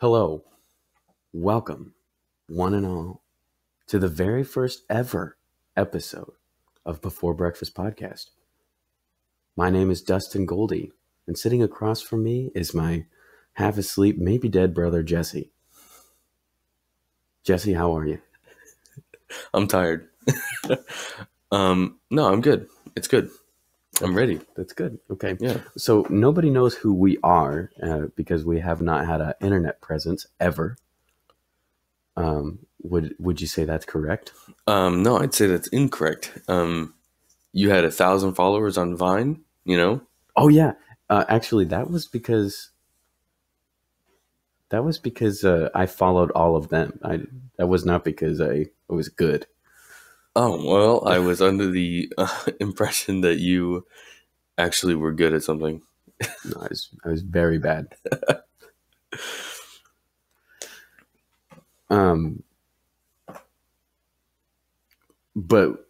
Hello, welcome, one and all, to the very first ever episode of Before Breakfast Podcast. My name is Dustin Goldie, and sitting across from me is my half asleep, maybe dead brother, Jesse. Jesse, how are you? I'm tired. um, no, I'm good. It's good. I'm ready. That's good. Okay. Yeah. So nobody knows who we are uh, because we have not had an internet presence ever. Um, would would you say that's correct? Um, no, I'd say that's incorrect. Um, you had a thousand followers on Vine. You know. Oh yeah. Uh, actually, that was because that was because uh, I followed all of them. I that was not because I, I was good. Oh well, I was under the uh, impression that you actually were good at something. No, I was I was very bad. um, but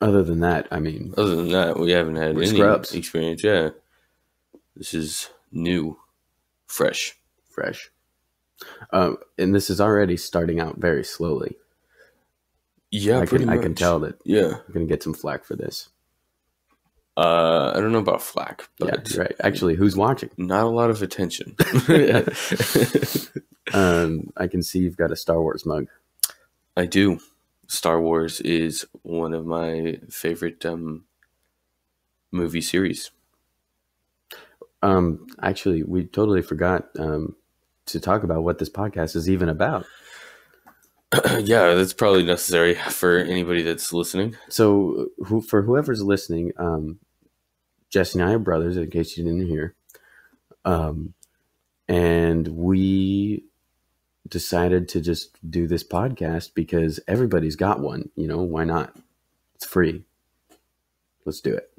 other than that, I mean, Other than that, we haven't had any scrubs. experience. Yeah, this is new, fresh. fresh. Um, and this is already starting out very slowly. Yeah, I can I can tell that Yeah. I'm gonna get some flack for this. Uh, I don't know about flack, but you're right. Actually, who's watching? not a lot of attention. Um, I can see you've got a Star Wars mug. I do. Star Wars is one of my favorite um, movie series. Um, actually, we totally forgot um, to talk about what this podcast is even about. yeah, that's probably necessary for anybody that's listening. So, who, for whoever's listening, um, Jesse and I are brothers. In case you didn't hear, um, and we decided to just do this podcast because everybody's got one. You know, why not? It's free. Let's do it.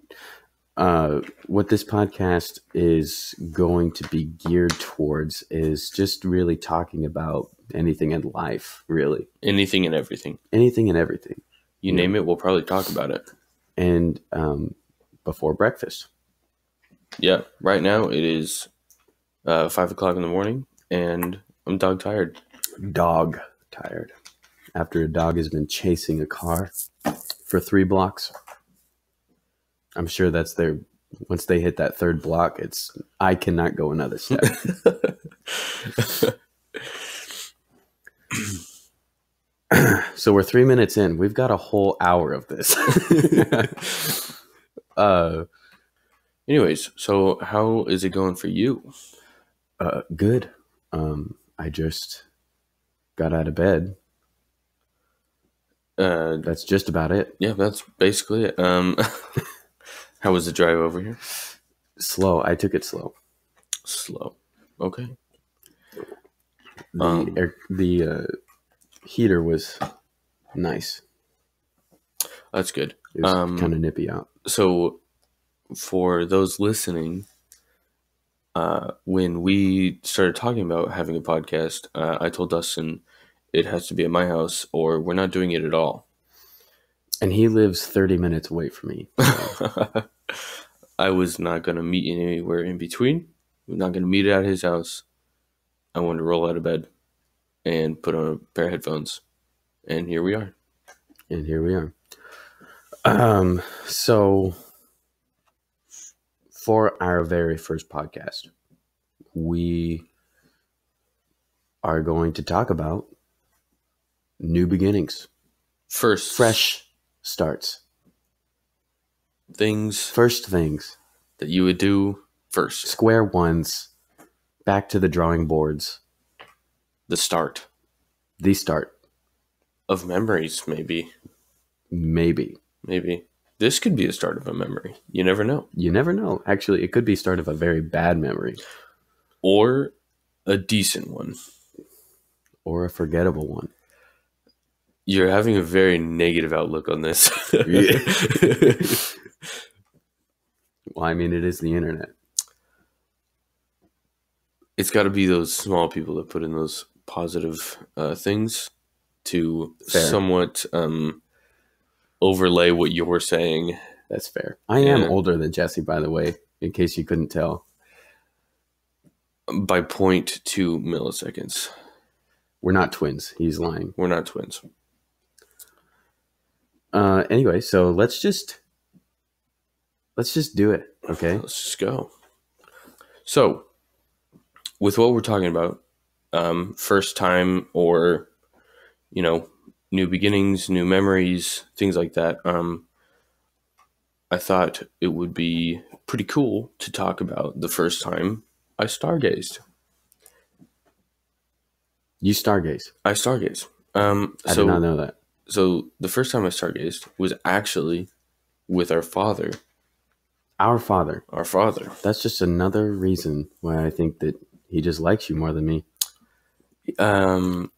Uh, what this podcast is going to be geared towards is just really talking about anything in life, really Anything and everything. anything and everything. You Yeah. name it, we'll probably talk about it. and um, before breakfast. Yeah, right now it is uh, five o'clock in the morning, and I'm dog tired. Dog tired after a dog has been chasing a car for three blocks. I'm sure that's their. Once they hit that third block, it's I cannot go another step. so we're three minutes in. We've got a whole hour of this. uh, Anyways, so how is it going for you? uh, good. Um, I just got out of bed. Uh, That's just about it. yeah, that's basically it. Um, how was the drive over here? Slow. I took it slow. Slow. Okay. The Um, air, the uh, heater was nice. That's good. It was Um, kind of nippy out. So, for those listening, uh, when we started talking about having a podcast, uh, I told Dustin it has to be at my house or we're not doing it at all. And he lives 30 minutes away from me. I was not going to meet anywhere in between. We're not going to meet at his house. I wanted to roll out of bed and put on a pair of headphones. And here we are. and here we are. Um, so for our very first podcast, we are going to talk about new beginnings, First, fresh starts, things first things, that you would do first. square ones, back to the drawing boards, The start the start, of memories, maybe. maybe. Maybe. This could be the start of a memory. You never know. You never know. Actually, it could be start of a very bad memory Or a decent one. or a forgettable one. You're having a very negative outlook on this. Well, I mean, it is the internet. It's got to be those small people that put in those positive uh, things to Fair. somewhat um, overlay what you're saying. That's fair. I am older than Jesse, by the way, in case you couldn't tell. by 0.2 milliseconds. We're not twins. He's lying. We're not twins. Uh, anyway, so let's just let's just do it. Okay. Let's just go. So, with what we're talking about, um, first time or, you know, new beginnings, new memories, things like that. Um, I thought it would be pretty cool to talk about the first time I stargazed. You stargaze. I stargaze. Um, I so, did not know that. so the first time I stargazed was actually with our father. Our father. Our father. That's just another reason why I think that he just likes you more than me. Um,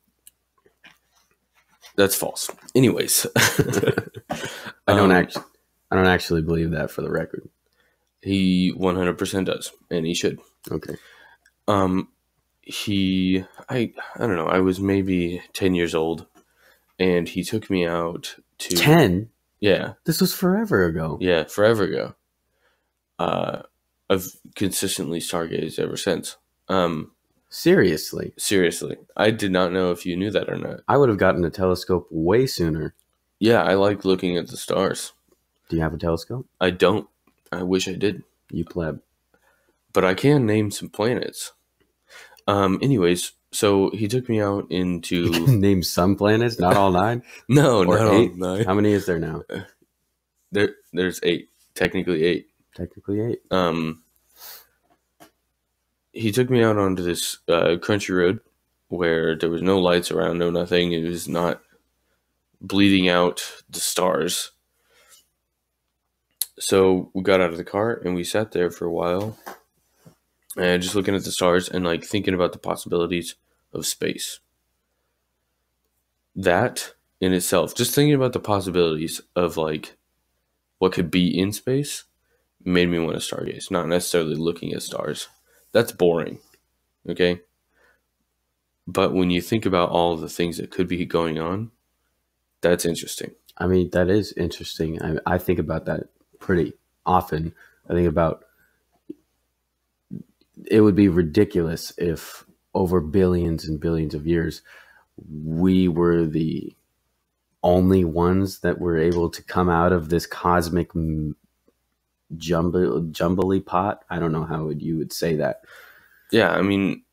that's false. Anyways, I don't Um, actually. I don't actually believe that for the record. He one hundred percent does, and he should. Okay. Um, he, I, I don't know. I was maybe ten years old, and he took me out to Ten. Yeah, This was forever ago. yeah, forever ago. Uh, I've consistently stargazed ever since. Um, Seriously, seriously, I did not know if you knew that or not. I would have gotten a telescope way sooner. Yeah, I like looking at the stars. Do you have a telescope? I don't. I wish I did. You pleb. but I can name some planets. Um, anyways, so he took me out into Name some planets, not all nine. no, Or not all nine. How many is there now? There, there's eight, technically eight. Technically eight. Um, he took me out onto this uh, country road where there was no lights around, no nothing. It was not bleeding out the stars. So we got out of the car and we sat there for a while, and just looking at the stars and like thinking about the possibilities of space. That in itself, just thinking about the possibilities of like what could be in space, made me want to stargaze. Not necessarily looking at stars. That's boring. Okay. But when you think about all the things that could be going on, that's interesting. I mean, that is interesting. I, I think about that pretty often. I think about it would be ridiculous if over billions and billions of years we were the only ones that were able to come out of this cosmic jumble jumbly pot. I don't know how would, you would say that. Yeah, I mean,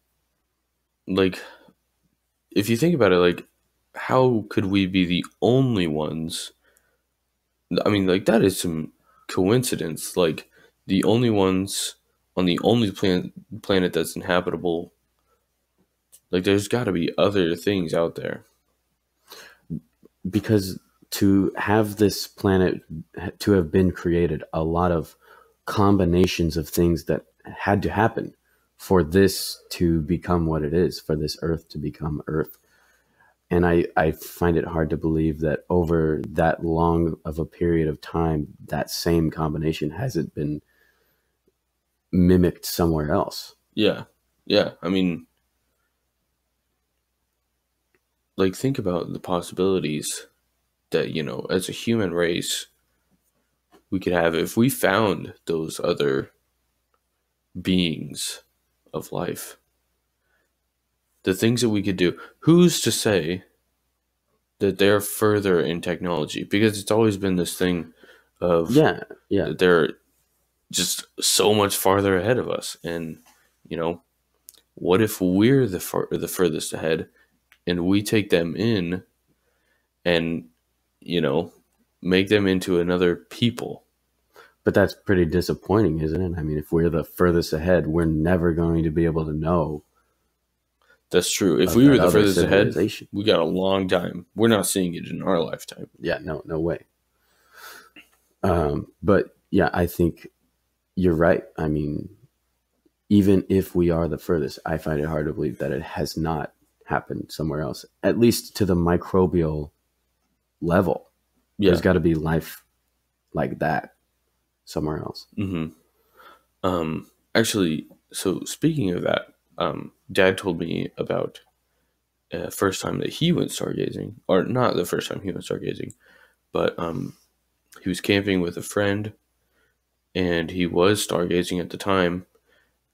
like, if you think about it, like, how could we be the only ones? I mean, like, that is some coincidence. Like, the only ones on the only planet planet that's inhabitable. Like, there's got to be other things out there. because to have this planet to have been created a lot of combinations of things that had to happen for this to become what it is for this earth to become earth. And i i find it hard to believe that over that long of a period of time that same combination hasn't been mimicked somewhere else. Yeah, yeah. I mean, like, think about the possibilities that, you know, as a human race, we could have if we found those other beings of life. The things that we could do. Who's to say that they're further in technology? Because it's always been this thing of yeah yeah they're just so much farther ahead of us and you know what if we're the far, the furthest ahead and we take them in and you know make them into another people. But that's pretty disappointing isn't it? I mean if we're the furthest ahead we're never going to be able to know that's true. If we were the furthest ahead we got a long time. We're not seeing it in our lifetime. Yeah no no way. Um but yeah i think you're right. I mean even if we are the furthest i find it hard to believe that it has not happened somewhere else at least to the microbial level. Yeah there's got to be life like that somewhere else. Hmm Um, actually, so speaking of that, um, Dad told me about uh, first time that he went stargazing, or not the first time he went stargazing, but um, he was camping with a friend, and he was stargazing at the time,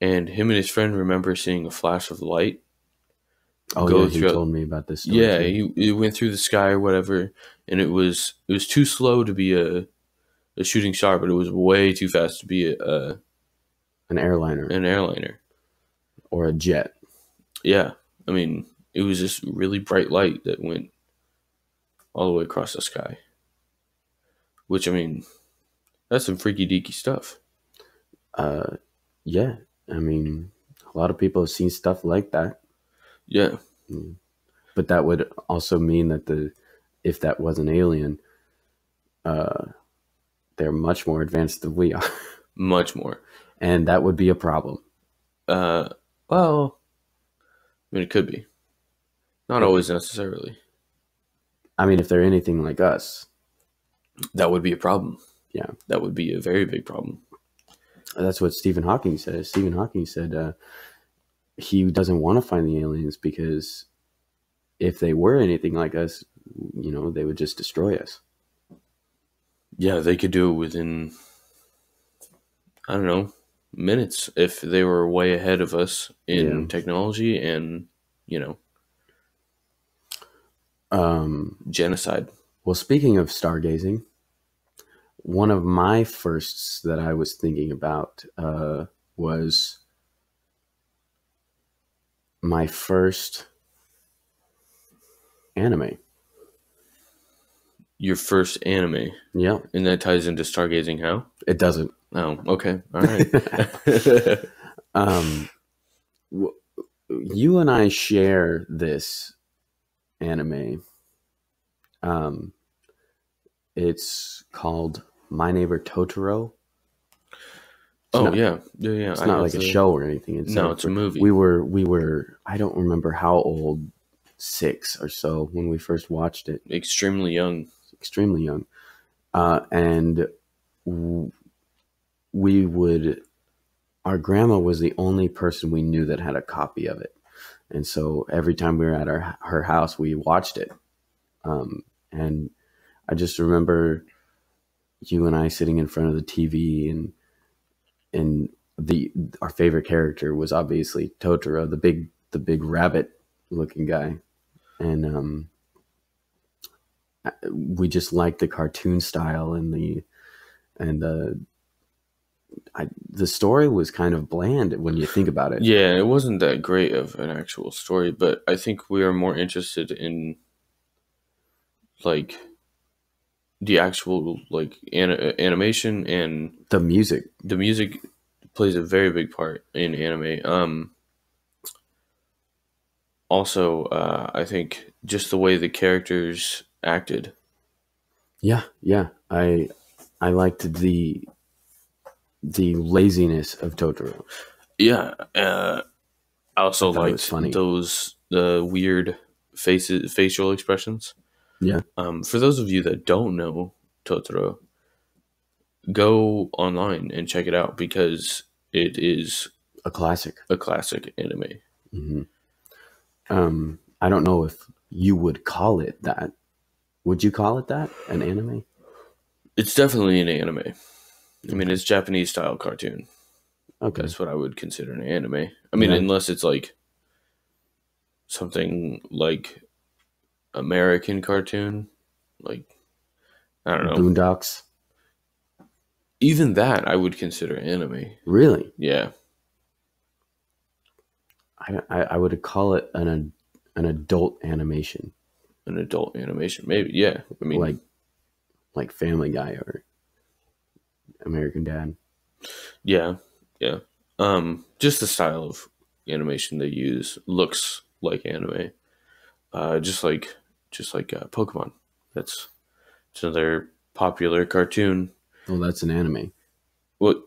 and him and his friend remember seeing a flash of light. Oh Go yeah, he through- told me about this. Yeah, he, it went through the sky or whatever, and it was it was too slow to be a a shooting star, but it was way too fast to be a, a an airliner an airliner. or a jet. Yeah, I mean, it was just really bright light that went all the way across the sky. Which I mean, that's some freaky deaky stuff. Uh, yeah, I mean, a lot of people have seen stuff like that, Yeah, but that would also mean that the if that was an alien, uh, they're much more advanced than we are, much more. and that would be a problem. Uh, well, I mean, it could be. Not always necessarily. I mean, if they're anything like us, That would be a problem. Yeah. That would be a very big problem. that's what Stephen Hawking said. Stephen Hawking said uh, he doesn't want to find the aliens because if they were anything like us, you know, they would just destroy us. Yeah, they could do it within, I don't know, minutes if they were way ahead of us in Yeah. technology and, you know, Um, genocide. Well, speaking of stargazing, one of my firsts that I was thinking about uh, was my first anime. Your first anime. Yeah, And that ties into stargazing how? it doesn't. Oh, okay. All right. Um, w- you and I share this anime. Um, it's called My Neighbor Totoro. Oh, not- yeah. Yeah, yeah. It's I not like a the- show or anything. It's No, a- it's a movie. we were we were I don't remember how old, six or so when we first watched it. Extremely young. Extremely young, uh, and w- we would. Our grandma was the only person we knew that had a copy of it, and so every time we were at our her house, we watched it. Um, and I just remember you and I sitting in front of the TV and and the our favorite character was obviously Totoro, the big the big rabbit looking guy, and um, we just liked the cartoon style and the and the I, the story was kind of bland when you think about it. Yeah, it wasn't that great of an actual story, but I think we are more interested in like the actual like an- animation and The music, the music plays a very big part in anime. Um also, uh, I think just the way the characters acted. yeah, yeah, I I liked the the laziness of Totoro. Yeah, uh, I also I liked funny. those the weird faces, facial expressions. Yeah. Um, for those of you that don't know Totoro, go online and check it out because it is A classic. a classic anime. hmm Um, I don't know if you would call it that. Would you call it that? An anime? It's definitely an anime. I mean, it's Japanese style cartoon. Okay. That's what I would consider an anime. I mean, Yeah. unless it's like something like American cartoon, like I don't know. Boondocks. Even that I would consider anime. Really? Yeah, I, I, I would call it an an adult animation, an adult animation, maybe. Yeah, I mean, like like Family Guy or American Dad. yeah, yeah. Um, just the style of animation they use looks like anime. Uh, just like just like uh, Pokemon. That's it's another popular cartoon Well, that's an anime. Well,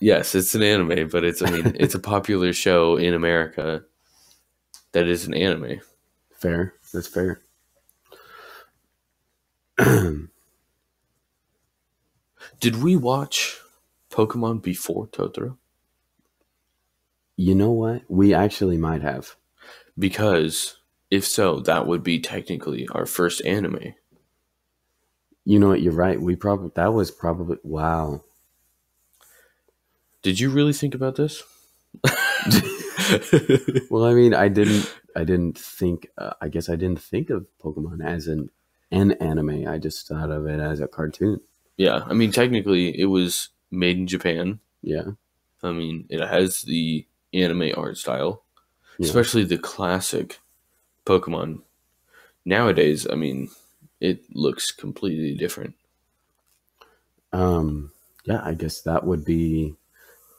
yes, it's an anime, but it's I mean it's a popular show in America that is an anime. Fair. That's fair. Did we watch Pokemon before Totoro? you know what? We actually might have. Because if so, that would be technically our first anime. You know what? You're right. We probably that was probably wow. Did you really think about this? Well, I mean, I didn't. I didn't think. Uh, I guess I didn't think of Pokemon as an an anime. I just thought of it as a cartoon. yeah, I mean, technically, it was made in Japan. Yeah. I mean, it has the anime art style, Yeah. especially the classic Pokemon. Nowadays, I mean, it looks completely different. Um. Yeah. I guess that would be.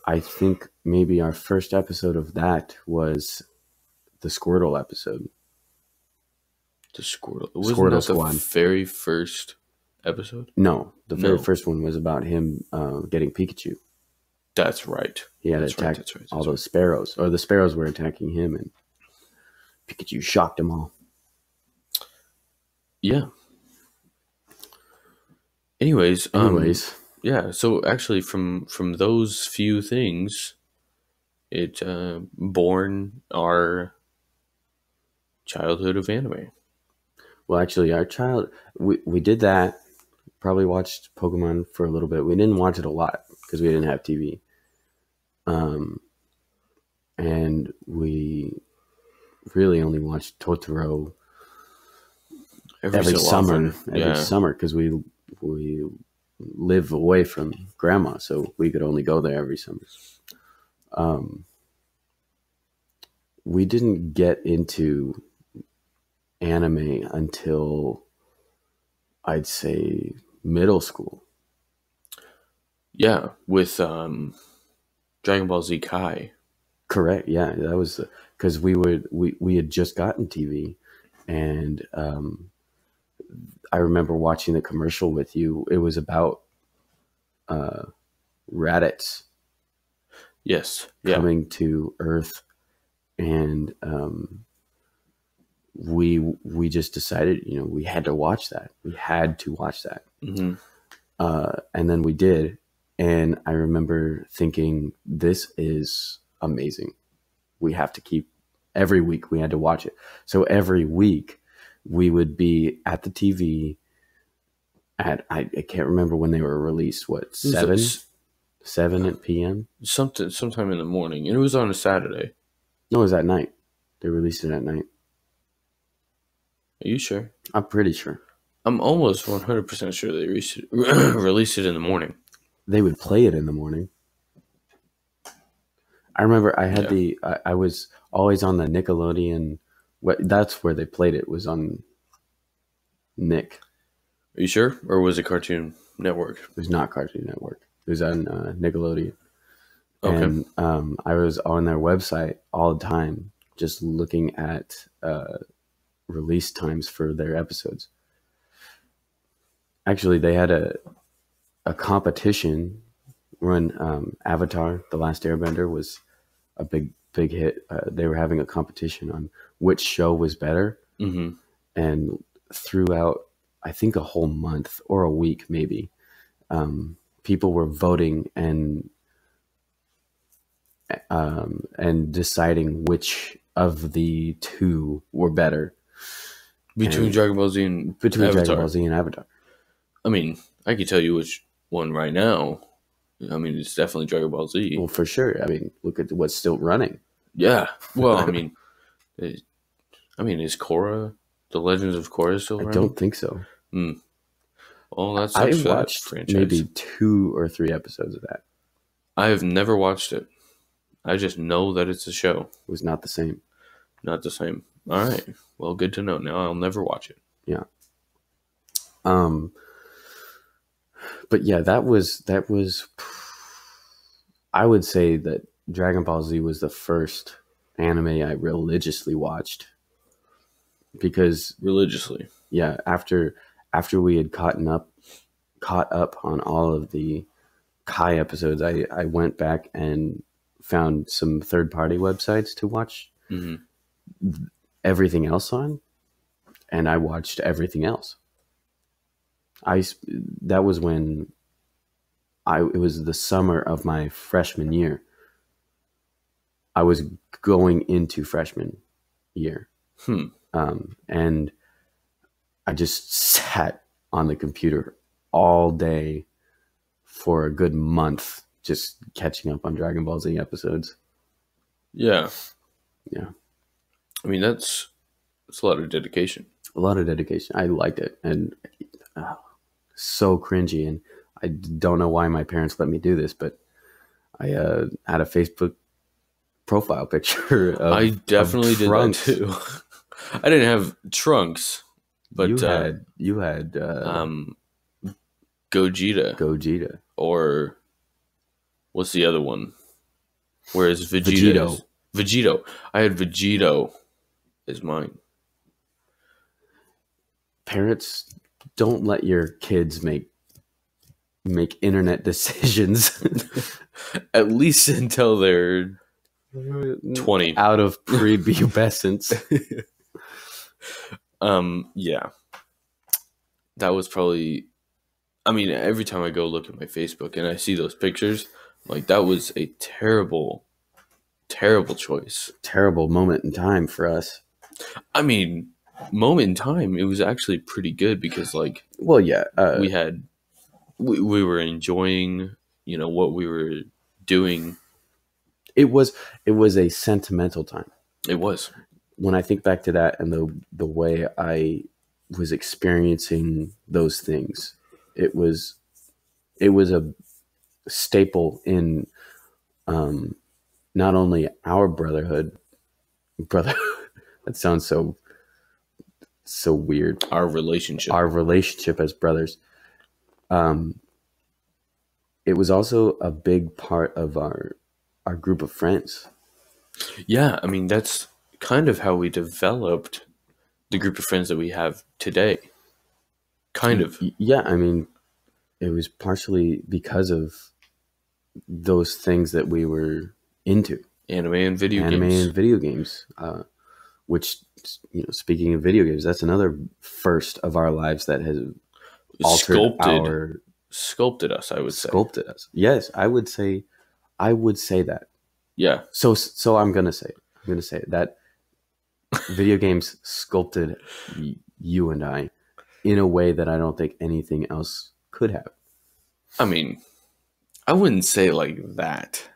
I think maybe our first episode of that was the Squirtle episode. The Squirtle. Wasn't Squirtle that Squad. the very first episode? No, the very first one was about him uh, getting Pikachu. That's right. He had That's right, attacked that's right, that's all right. those sparrows, or the sparrows were attacking him, and Pikachu shocked them all. Yeah. Anyways, um, Anyways, yeah. So actually, from from those few things, it uh, born our childhood of anime. well, actually, our child, we, we did that. Probably watched Pokemon for a little bit. We didn't watch it a lot because we didn't have TV. Um, and we really only watched Totoro every so summer, often. every yeah. summer because we we live away from grandma, so we could only go there every summer. Um, we didn't get into anime until I'd say middle school. Yeah, with um, Dragon Ball Z Kai. Correct. Yeah, that was because we would we we had just gotten TV, and um, I remember watching the commercial with you. It was about uh, Raditz Yes. Yeah. coming to Earth, and um, we we just decided, you know, we had to watch that. We had to watch that, hmm uh, and then we did. And I remember thinking, this is amazing. We have to keep every week. We had to watch it. So every week we would be at the TV. At I, I can't remember when they were released. What seven seven at p.m. Something sometime in the morning, and it was on a Saturday. No, it was at night. They released it at night. Are you sure? I'm pretty sure I'm almost 100 percent sure they it, released it in the morning. they would play it in the morning. I remember I had Yeah. the I, I was always on the Nickelodeon. What that's where they played it was on Nick. Are you sure, or was it Cartoon Network? It was not Cartoon Network. It was on uh, Nickelodeon. Okay. And um, I was on their website all the time, just looking at uh, release times for their episodes. Actually, they had a a competition when um, Avatar: The Last Airbender was a big big hit. Uh, they were having a competition on which show was better, hmm and throughout I think a whole month or a week maybe, um, people were voting and um, and deciding which of the two were better Between And- Dragon Ball Z and between Avatar. Dragon Ball Z and Avatar. I mean, I could tell you which one right now. I mean, it's definitely Dragon Ball Z. Well, for sure. I mean, look at what's still running. Yeah. Well, I mean, it, I mean, is Korra, the Legends of Korra, still running? I running? don't think so. Oh, that's I for that watched franchise. maybe two or three episodes of that. I have never watched it. I just know that it's a show, It was not the same. not the same. All right. Well, good to know. Now I'll never watch it. Yeah. Um, but yeah, that was that was. I would say that Dragon Ball Z was the first anime I religiously watched because Religiously. yeah, after after we had caught up caught up on all of the Kai episodes, I I went back and found some third party websites to watch hmm everything else on, and I watched everything else. I that was when I it was the summer of my freshman year. I was going into freshman year, Hmm. um, and I just sat on the computer all day for a good month, just catching up on Dragon Ball Z episodes. Yeah. Yeah. I mean, that's that's a lot of dedication. A lot of dedication. I liked it, and uh, so cringy. And I don't know why my parents let me do this, but I uh, had a Facebook profile picture. Of, I definitely did that too. I didn't have trunks, but you uh, had you had uh, um, Gogeta Gogeta. or what's the other one? Whereas Vegeta, Vegito. is- Vegito. I had Vegito as mine. Parents don't let your kids make make internet decisions At least until they're twenty. out of prepubescence. Um, yeah, that was probably. I mean, every time I go look at my Facebook and I see those pictures, like that was a terrible, terrible choice. Terrible moment in time for us. I mean, moment in time, it was actually pretty good because like Well, yeah, uh, we had, we, we were enjoying, you know, what we were doing. it was it was a sentimental time. It was, When I think back to that and the the way I was experiencing those things, it was it was a staple in um, not only our brotherhood, brother. that sounds so so weird. our relationship. Our relationship as brothers. Um, it was also a big part of our our group of friends. yeah, I mean, that's kind of how we developed the group of friends that we have today. Kind of. Yeah, I mean, it was partially because of those things that we were into, Anime and video anime games. and video games. Uh, which, you know, speaking of video games, that's another first of our lives that has altered sculpted our sculpted us, I would say. sculpted us. Yes, I would say, I would say that. Yeah. So, so I'm gonna say. I'm gonna say that video games sculpted you and I in a way that I don't think anything else could have. I mean, I wouldn't say like that.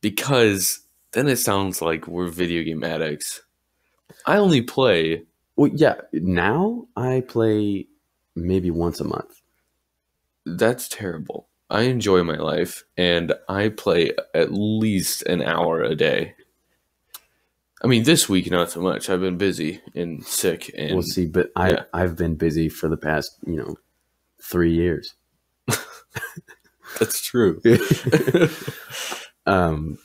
Because then it sounds like we're video game addicts. I only play Well, yeah. Now I play maybe once a month. that's terrible. I enjoy my life and I play at least an hour a day. I mean, this week not so much. I've been busy and sick and we'll see, but I yeah. I've been busy for the past you know three years. that's true. um,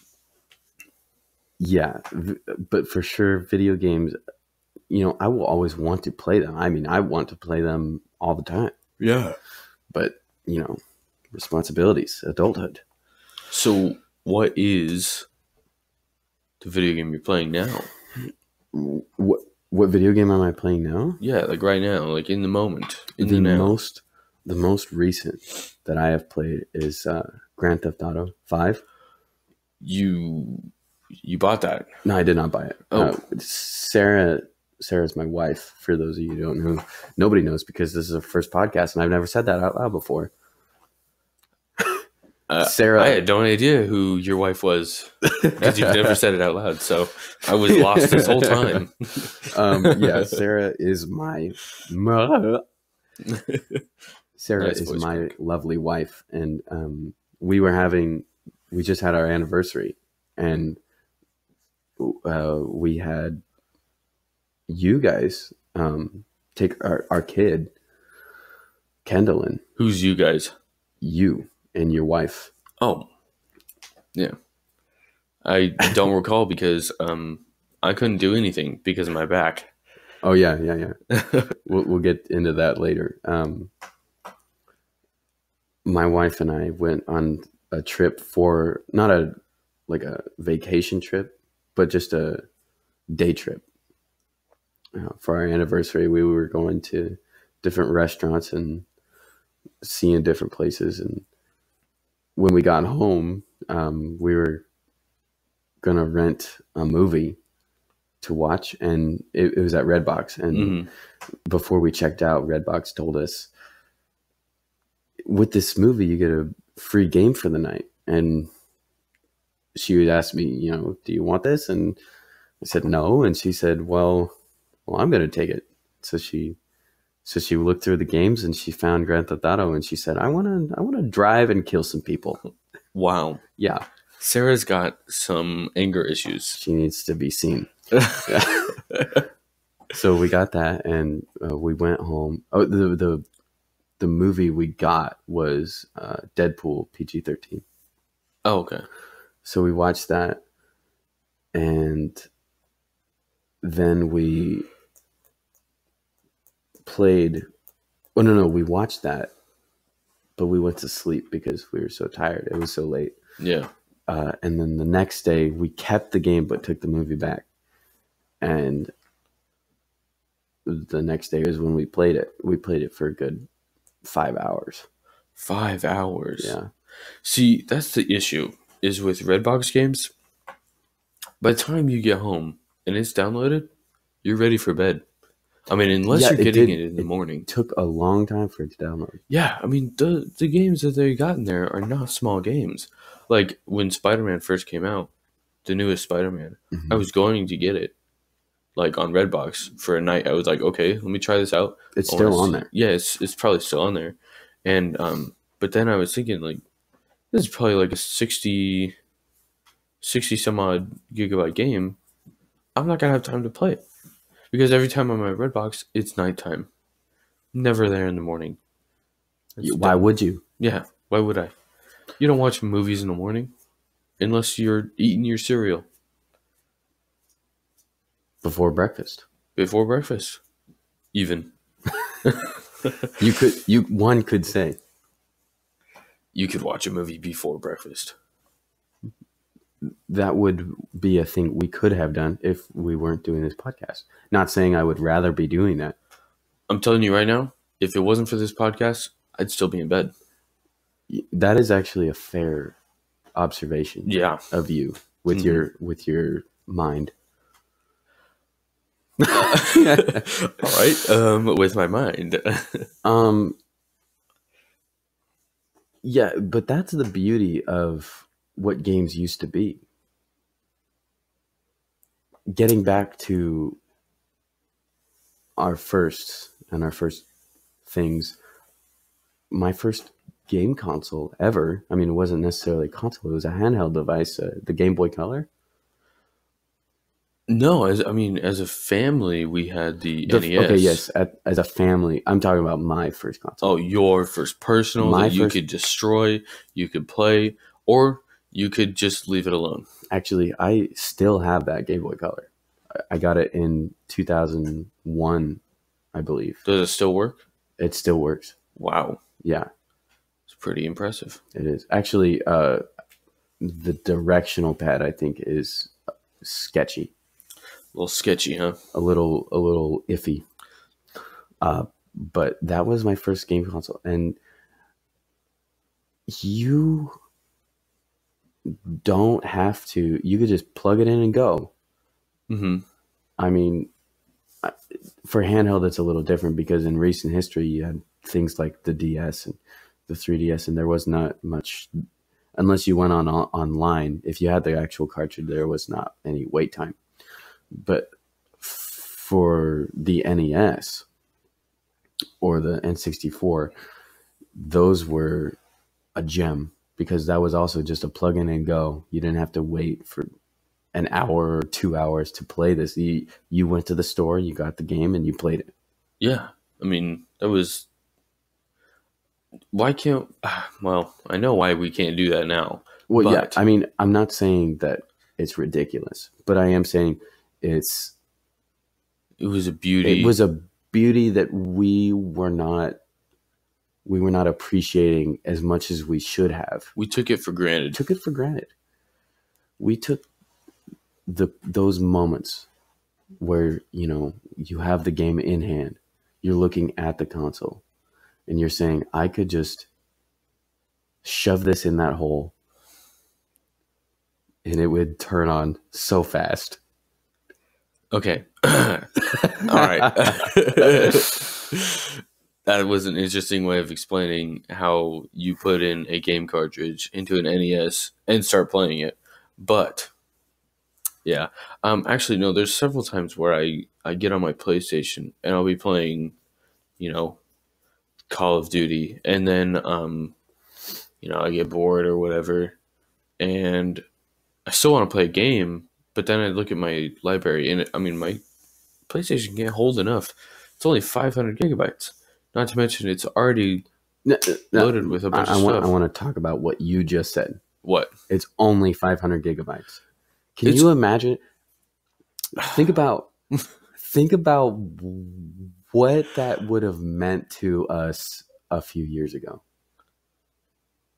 yeah, v- but for sure, video games. You know, I will always want to play them. I mean, I want to play them all the time. yeah. But you know, responsibilities, adulthood. So, what is the video game you're playing now? What what video game am I playing now? Yeah, like right now, like in the moment, in the the, now. most the most recent that I have played is uh, Grand Theft Auto Five. you you bought that. No, I did not buy it. Oh. Uh, Sarah Sarah's my wife. For those of you who don't know, nobody knows because this is a first podcast, and I've never said that out loud before. Uh, Sarah, I had no idea who your wife was because you've never said it out loud. So I was lost this whole time. um, yeah, Sarah is my Sarah Nice is my crack. lovely wife, and um, we were having we just had our anniversary, and uh, we had you guys um, take our, our kid Kendallin, Who's you guys? you and your wife. Oh, yeah. I don't recall because um I couldn't do anything because of my back. Oh yeah, yeah, yeah. we'll, we'll get into that later. Um, my wife and I went on a trip for not a like a vacation trip, but just a day trip. Uh, for our anniversary, we were going to different restaurants and seeing different places. And when we got home, um, we were gonna rent a movie to watch, and it, it was at Redbox. And Mhm. before we checked out, Redbox told us with this movie you get a free game for the night, and she would ask me, you know, do you want this? And I said no, and she said, well, well, I'm going to take it. So she, so she looked through the games and she found Grand Theft Auto, and she said, I want to, I want to drive and kill some people. Wow. Yeah, Sarah's got some anger issues. she needs to be seen. so we got that, and uh, we went home. Oh, the the the movie we got was uh, Deadpool PG thirteen. oh, okay. So we watched that, and then we played. Oh no, no, we watched that, but we went to sleep because we were so tired. It was so late. Yeah. Uh, and then the next day, we kept the game but took the movie back. And the next day is when we played it. We played it for a good five hours. Five hours. Yeah. See, that's the issue is with Redbox games. By the time you get home and it's downloaded, you're ready for bed. I mean, unless Yeah, you're it getting did- it in the it- morning. took a long time for it to download. Yeah, I mean the the games that they got in there are not small games. Like when Spider Man first came out, the newest Spider Man, Mhm. I was going to get it, like on Redbox for a night. I was like, okay, let me try this out. It's I still on see- there. Yeah, it's it's probably still on there, and um, but then I was thinking like, this is probably like a 60, 60 some odd gigabyte game. I'm not gonna have time to play it because every time I'm at Redbox, it's nighttime. Never there in the morning. It's Why dumb. would you? Yeah, why would I? You don't watch movies in the morning unless you're eating your cereal Before breakfast. before breakfast. Even You could you one could say. You could watch a movie before breakfast. that would be a thing we could have done if we weren't doing this podcast. Not saying I would rather be doing that. I'm telling you right now, if it wasn't for this podcast, I'd still be in bed. That is actually a fair observation Yeah. of you with Mhm. your with your mind. All right. Um, with my mind. Um Yeah, but that's the beauty of what games used to be. Getting back to our first and our first things. My first game console ever, I mean, it wasn't necessarily a console, it was a handheld device, uh, the Game Boy Color. No, as I mean, as a family, we had the, The- NES. Okay, yes, at, as a family, I'm talking about my first console. Oh, your first personal My that you could destroy, you could play, or you could just leave it alone. Actually, I still have that Game Boy Color. I- I got it in 2001, I believe. Does it still work? It still works. Wow, Yeah, it's pretty impressive. it is. Actually, uh, the directional pad I think is sketchy, A little sketchy, huh? a little a little iffy. Uh, but that was my first game console, and you don't have to. You could just plug it in and go. Mm-hmm. I mean, for handheld, it's a little different because in recent history, you had things like the DS and the 3DS, and there was not much, unless you went on online. If you had the actual cartridge, there was not any wait time. But for the NES or the N64, those were a gem because that was also just a plug in and go. You didn't have to wait for an hour or two hours to play this. You you went to the store, you got the game, and you played it. Yeah, I mean that was. Why can't? Well, I know why we can't do that now. Well, But- yeah. I mean, I'm not saying that it's ridiculous, but I am saying it's It was a beauty. it was a beauty that we were not we were not appreciating as much as we should have. we took it for granted. took it for granted. We took the those moments where you know you have the game in hand, you're looking at the console, and you're saying, "I could just shove this in that hole, and it would turn on so fast." Okay. All right. that was an interesting way of explaining how you put in a game cartridge into an NES and start playing it. but yeah, um, actually no. There's several times where I I get on my PlayStation and I'll be playing, you know, Call of Duty, and then um, you know I get bored or whatever, and I still want to play a game, but then I look at my library and it, I mean my PlayStation can't hold enough. It's only 500 gigabytes. Not to mention it's already No, no, loaded with a bunch I of want. stuff. I want to talk about what you just said. what? It's only 500 gigabytes. Can It's- you imagine? Think about. think about what that would have meant to us a few years ago.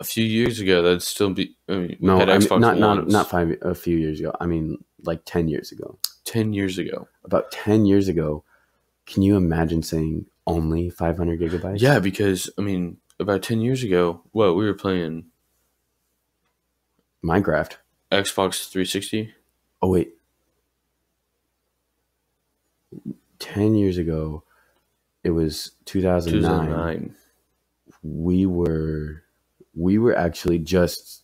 A few years ago, that'd still be. Uh, I mean, No, I mean, not not not five. A few years ago. I mean, like 10 years ago. ten years ago. About 10 years ago. Can you imagine saying only 500 gigabytes? Yeah, because I mean, about ten years ago, what we were playing Minecraft. Xbox 360. Oh wait. 10 years ago it was 2009. 2009. We were we were actually just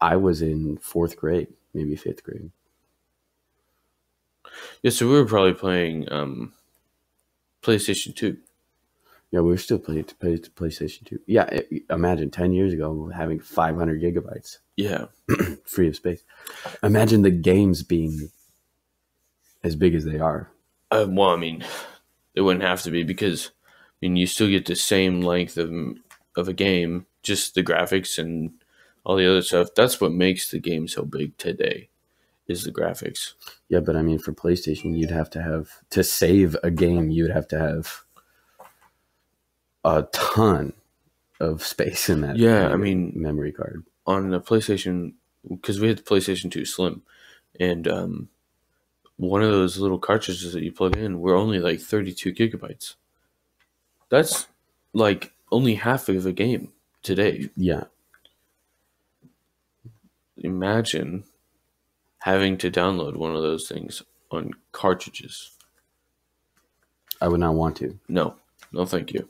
I was in 4th grade, maybe 5th grade. Yeah, so we were probably playing um, PlayStation 2. Yeah, we were still playing play, PlayStation 2. Yeah, it, imagine 10 years ago having 500 gigabytes Yeah, free of space. Imagine the games being as big as they are. uh, well, I mean, it wouldn't have to be because I mean, you still get the same length of of a game, just the graphics and all the other stuff. That's what makes the game so big today, is the graphics. Yeah, but I mean, for PlayStation, you'd have to have to save a game. You'd have to have a ton of space in that. Yeah, I mean- memory card. on the PlayStation because we had the PlayStation 2 Slim, and um, one of those little cartridges that you plug in were only like 32 gigabytes. That's like only half of a game today. Yeah, Imagine having to download one of those things on cartridges. I would not want to. No, no, thank you.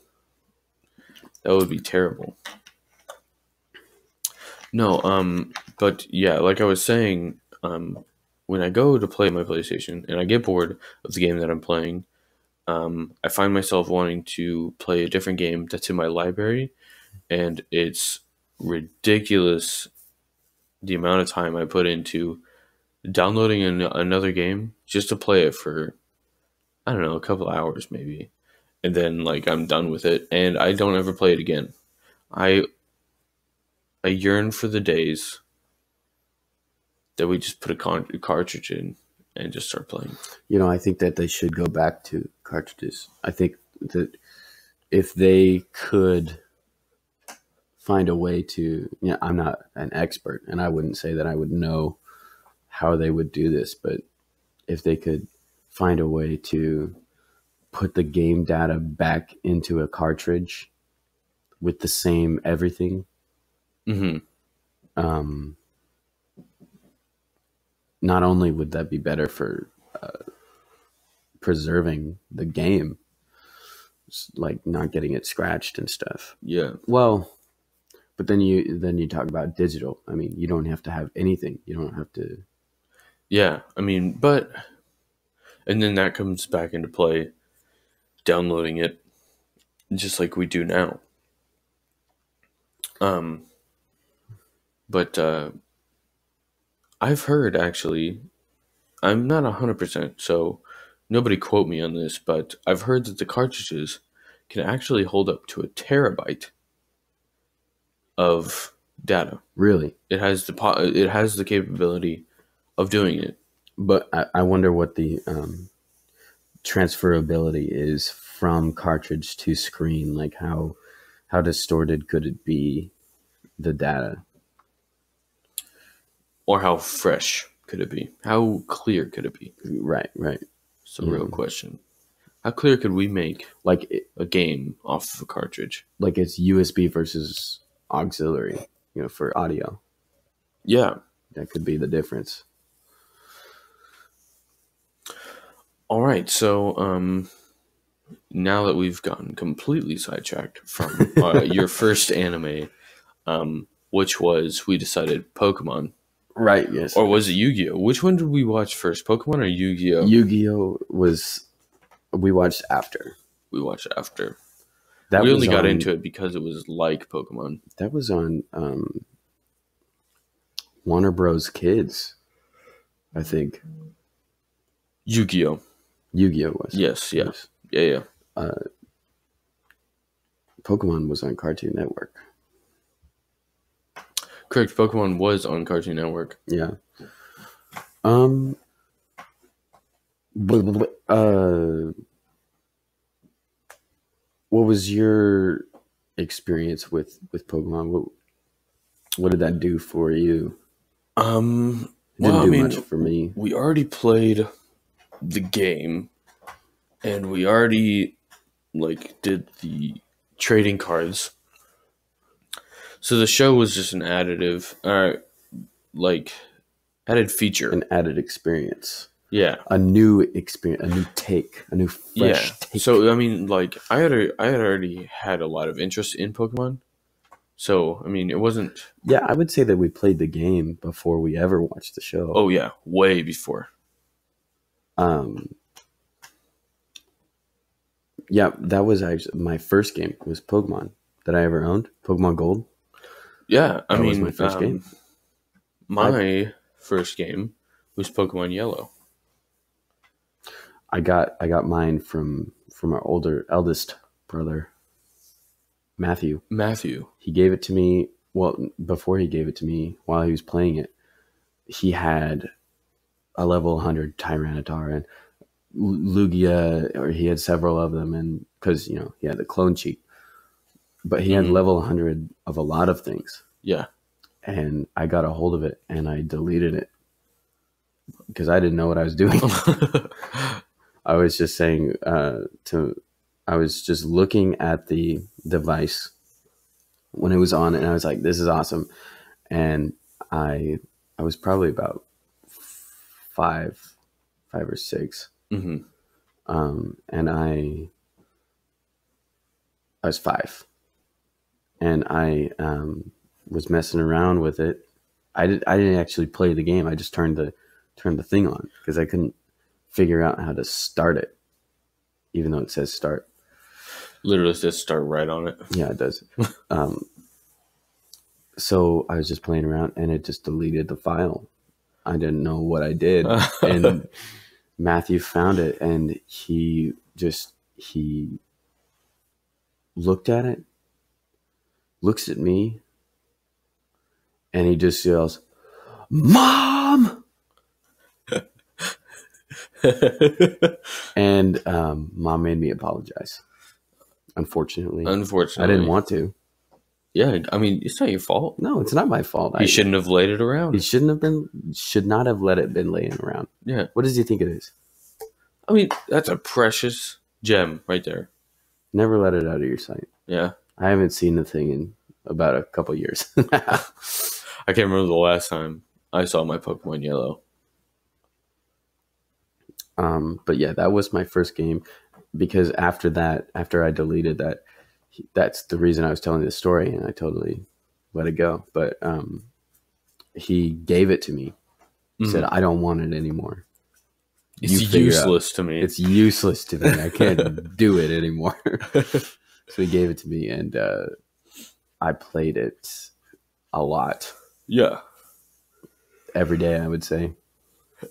That would be terrible. No, um, but yeah, like I was saying, um, when I go to play my PlayStation and I get bored of the game that I'm playing, um, I find myself wanting to play a different game that's in my library, and it's ridiculous the amount of time I put into downloading an, another game just to play it for I don't know, a couple hours maybe. And then like I'm done with it and I don't ever play it again. I I yearn for the days that we just put a, cartridge in and just start playing. You know, I think that they should go back to cartridges. I think that if they could find a way to, you know, I'm not an expert and I wouldn't say that I would know how they would do this, but if they could find a way to put the game data back into a cartridge with the same everything, Mhm. um, not only would that be better for uh, preserving the game, like not getting it scratched and stuff. Yeah. Well, but then you then you talk about digital. I mean, you don't have to have anything. You don't have to. Yeah, I mean, but and then that comes back into play downloading it just like we do now. Um but uh I've heard actually I'm not 100% so nobody quote me on this, but I've heard that the cartridges can actually hold up to a terabyte of data. Really, It has the po- it has the capability of doing it. but I, I wonder what the um, transferability is from cartridge to screen. Like how how distorted could it be? The data. Or how fresh could it be? How clear could it be? Right, right. It's a real Mhm. question. How clear could we make Like a game off of a cartridge? like it's USB versus auxiliary. You know, for audio, Yeah. that could be the difference. All right. So, um, now that we've gotten completely sidetracked from uh, your first anime, um, which was we decided Pokemon. Right. Yes. Or was it Yu Gi Oh? Which one did we watch first, Pokemon or Yu Gi Oh? Yu-Gi-Oh was we watched after. we watched after. That we only got on- into it because it was like Pokemon. That was on um, Warner Bros. Kids, I think. Yu Gi Oh. Yu-Gi-Oh was. Yes, Yes. yeah, yeah. Pokemon was on Cartoon Network. Correct. Pokemon was on Cartoon Network. Yeah. Um. blah, blah, blah, Uh. What was your experience with with Pokemon? What What did that do for you? Um, It didn't well, I do mean, much for me. we already played the game, and we already like did the trading cards. So the show was just an additive, uh, like added feature. An added experience, yeah, a new experience, a new take, a new fresh yeah. take. So I mean, like I had a, I had already had a lot of interest in Pokemon. So I mean, it wasn't. yeah, I would say that we played the game before we ever watched the show. Oh yeah, way before. Um, yeah, that was actually my first game was Pokemon that I ever owned. Pokemon Gold. Yeah, I That mean, was my first um, game. My first game was Pokemon Yellow. I got I got mine from from our older eldest brother, Matthew. Matthew. He gave it to me. Well, before he gave it to me, while he was playing it, he had a level 100 Tyranitar and Lugia, or he had several of them, and because you know he had the clone cheat, but he had Mhm. level 100 of a lot of things. Yeah. and I got a hold of it and I deleted it because I didn't know what I was doing. I was just saying uh, to, I was just looking at the device when it was on, and I was like, "This is awesome," and I, I was probably about five, five or six, hmm um, and I, I was five, and I um, was messing around with it. I did. I didn't actually play the game. I just turned the turned the thing on because I couldn't figure out how to start it, even though it says start. Literally says start right on it. Yeah, it does. um, so I was just playing around, and it just deleted the file. I didn't know what I did, and Matthew found it, and he just he looked at it, looks at me, and he just yells, "Mom!" And um, mom made me apologize. Unfortunately, Unfortunately, I didn't want to. Yeah, I mean, it's not your fault. No, it's not my fault. You I shouldn't have laid it around. You shouldn't have been. Should not have let it been laying around. yeah, What does he think it is? I mean, that's a precious gem right there. Never let it out of your sight. Yeah, I haven't seen the thing in about a couple years. I can't remember the last time I saw my Pokemon Yellow. Um, but yeah, that was my first game because after that, after I deleted that, that's the reason I was telling the story, and I totally let it go. But um, he gave it to me. He Mhm. said, "I don't want it anymore. It's you useless to me. It's useless to me. I can't do it anymore." so he gave it to me, and uh, I played it a lot yeah, every day. I would say.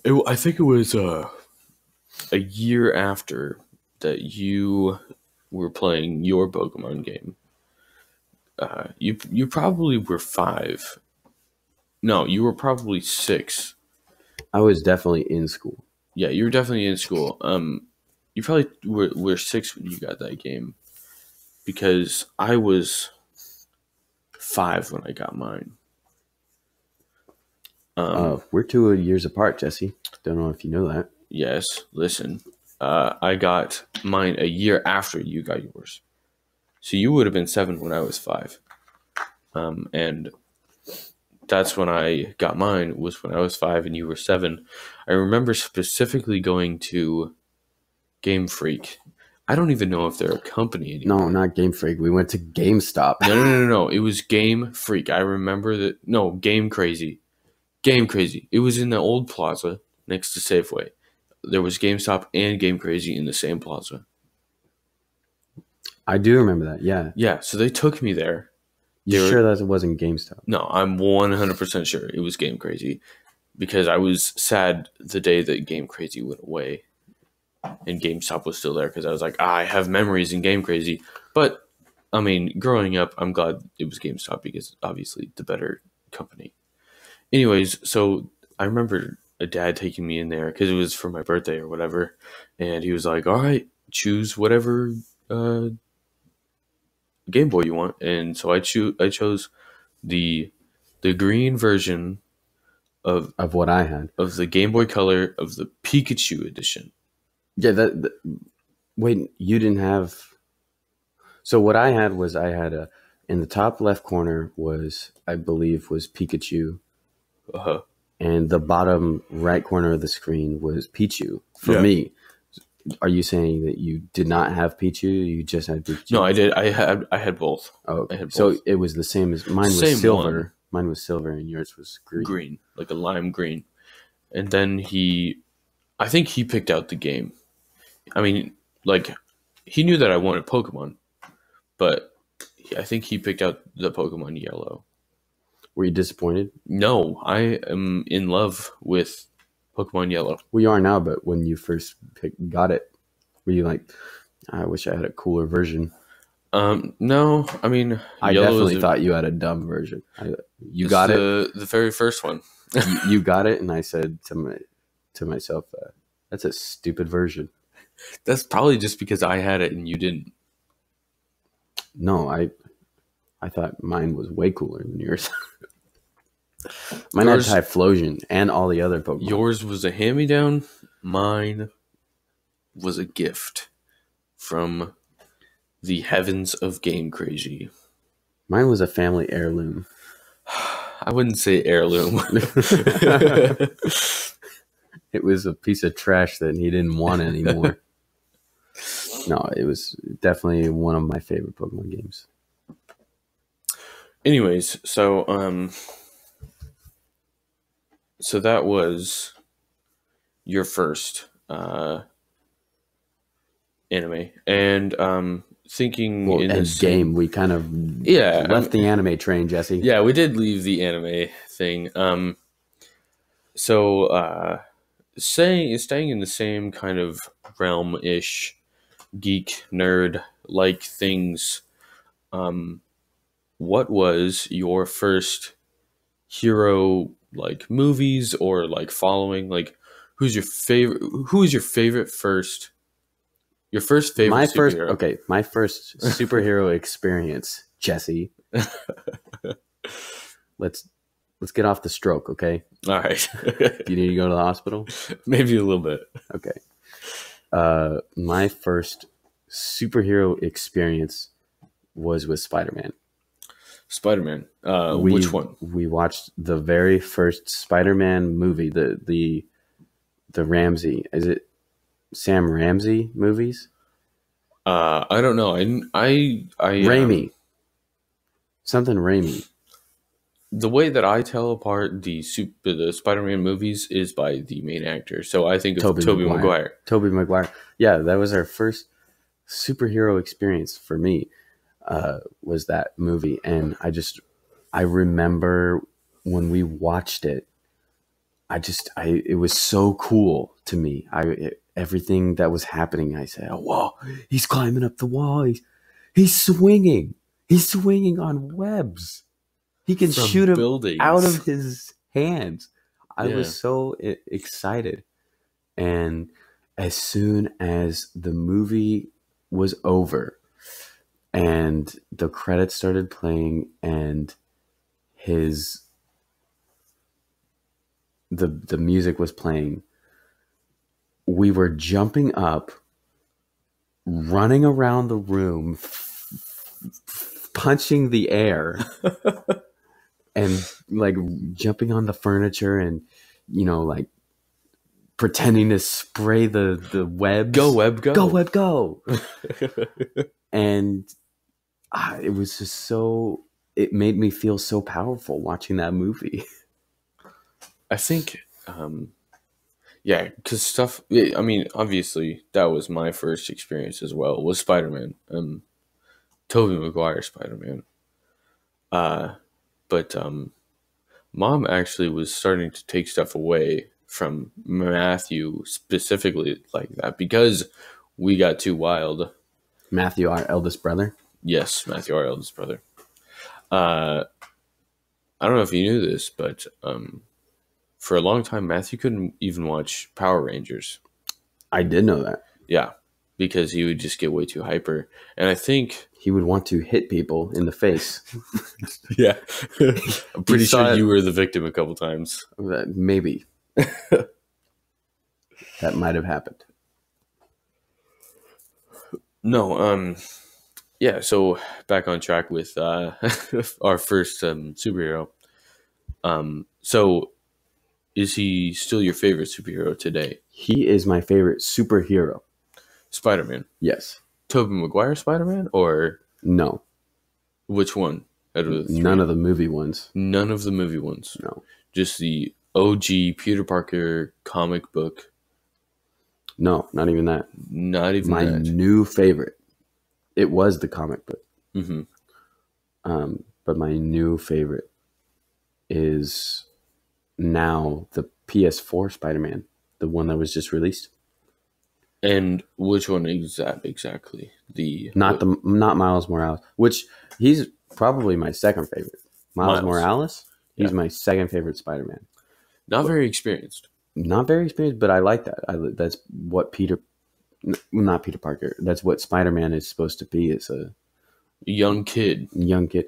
It, I think it was uh, a year after that you were playing your Pokemon game. Uh, you you probably were five. No, you were probably six. I was definitely in school. Yeah, you were definitely in school. Um, you probably were, were six when you got that game, because I was five when I got mine. Um, Uh, we're two years apart, Jesse. Don't know if you know that. Yes, listen. Uh, I got mine a year after you got yours. So you would have been seven when I was five. Um, and that's when I got mine, was when I was five and you were seven. I remember specifically going to Game Freak. I don't even know if they're a company anymore. No, not Game Freak. We went to GameStop. No, no, no, no, no. It was Game Freak. I remember that. No, Game Crazy. Game Crazy. It was in the old plaza next to Safeway. There was GameStop and Game Crazy in the same plaza. I do remember that. Yeah. Yeah, so they took me there. You were- sure that it wasn't GameStop? No, I'm 100% sure it was Game Crazy because I was sad the day that Game Crazy went away and GameStop was still there because I was like, ah, I have memories in Game Crazy. But I mean, growing up, I'm glad it was GameStop because obviously the better company. Anyways, so I remember a dad taking me in there because it was for my birthday or whatever. And he was like, all right, choose whatever uh, Game Boy you want. And so I, cho- I chose the the green version of Of what I had. of the Game Boy Color of the Pikachu edition. Yeah. That, that. Wait, you didn't have. So what I had was I had a in the top left corner was I believe was Pikachu, Uh-huh. And the bottom right corner of the screen was Pichu for Yeah. me. Are you saying that you did not have Pichu? You just had Pichu? No, I did. I had I had both Oh, I had so it was the same as mine was Same silver. one. Mine was silver, and yours was green. green, like a lime green. And then he, I think he picked out the game. I mean, like he knew that I wanted Pokemon, but I think he picked out the Pokemon Yellow. Were you disappointed? No, I am in love with Pokemon Yellow. We are now, but when you first pick, got it, were you like, I wish I had a cooler version? Um, no, I mean, I Yellow definitely a- thought you had a dumb version. I, you got it. the, the very first one. You, you got it, and I said to my to myself, uh, "That's a stupid version." That's probably just because I had it and you didn't. No, I I thought mine was way cooler than yours. mine Yours- had Typhlosion and all the other Pokemon. Yours was a hand me down. Mine was a gift from the heavens of Game Crazy. Mine was a family heirloom. I wouldn't say heirloom. It was a piece of trash that he didn't want anymore. no, it was definitely one of my favorite Pokemon games. Anyways, so um, so that was your first uh anime, and um, thinking Well, in this game, we kind of yeah, left the anime train, Jesse. Yeah, we did leave the anime thing. Um, so uh, saying staying in the same kind of realm ish, geek nerd like things. Um, what was your first hero like movies or like following? Like, who's your favorite? Who is your favorite first? Your first favorite. my first, okay, my first superhero experience, Jesse. let's let's get off the stroke, okay? All right, You need to go to the hospital. maybe a little bit. Okay. Uh, my first superhero experience was with Spider Man. Spider Man. Uh, we, which one? We watched the very first Spider-Man movie, the the the Ramsey. Is it Sam Ramsey movies? Uh, I don't know. I I I um, Something Raimi. the way that I tell apart the super the Spider Man movies is by the main actor. So I think of Tobey Toby Maguire. Maguire. Tobey Maguire. Yeah, that was our first superhero experience for me. Uh, was that movie, and I just I remember when we watched it. I just I it was so cool to me. I it, everything that was happening. I said, "Oh, whoa! He's climbing up the wall. He's he's swinging. He's swinging on webs. He can From shoot him buildings. out of his hands. I Yeah. was so excited. And as soon as the movie was over and the credits started playing and his the the music was playing. We were jumping up running around the room f- f- punching the air and like jumping on the furniture and you know like pretending to spray the the web Go web go. go web go. And ah, it was just so it made me feel so powerful watching that movie I think, um, yeah, because stuff. I mean, obviously, that was my first experience as well. Was Spider Man, um, Tobey Maguire Spider Man. Uh, but um, mom actually was starting to take stuff away from Matthew specifically like that because we got too wild. Matthew, our eldest brother. Yes, Matthew, our eldest brother. Uh, I don't know if you knew this, but um, for a long time, Matthew couldn't even watch Power Rangers. I did know that. Yeah, because he would just get way too hyper. And I think, He would want to hit people in the face. yeah, I'm pretty sure it- you were the victim a couple times. Maybe. that might have happened. No, um, yeah. So back on track with uh, our first um, superhero. Um, so is he still your favorite superhero today? He is my favorite superhero. Spider Man, Yes. Tobey Maguire Spider Man, or No. which one? Out of? None of the movie ones. None of the movie ones. No. Just the OG Peter Parker comic book. No, not even that. Not even My that. new favorite. It was the comic book. hmm Um, but my new favorite is now the PS4 Spider Man, the one that was just released. And which one is that exactly? The Not the not Miles Morales, which he's probably my second favorite. Miles, Miles. Morales, he's Yeah. my second favorite Spider Man. not very experienced. Not very experienced, but I like that. I, that's what Peter, not Peter Parker. That's what Spider Man is supposed to be. It's a Young kid. young kid.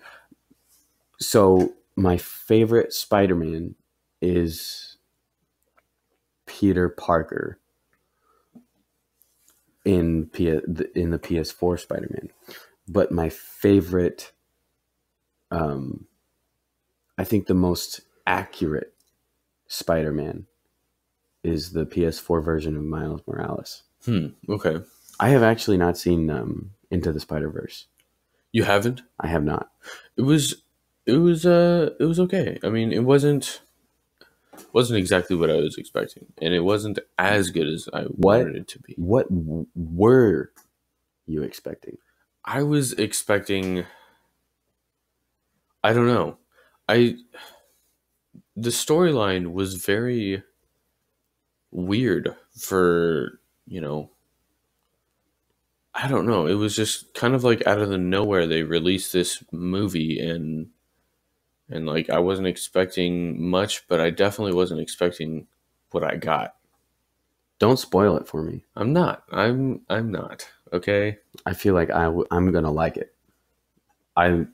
So my favorite Spider-Man is Peter Parker in P- in the PS4 Spider-Man. But my favorite um I think the most accurate Spider-Man is the PS4 version of Miles Morales. Hmm. Okay. I have actually not seen um Into the Spider-Verse. You haven't? I have not. It was. It was. Uh. It was okay. I mean, it wasn't. Wasn't exactly what I was expecting, and it wasn't as good as I What? wanted it to be. What were you expecting? I was expecting. I don't know. I. The storyline was very weird for you know. I don't know. It was just kind of like out of the nowhere they released this movie and and like I wasn't expecting much, but I definitely wasn't expecting what I got. Don't spoil it for me. I'm not. I'm I'm not. Okay? I feel like I w- I'm gonna like it. I,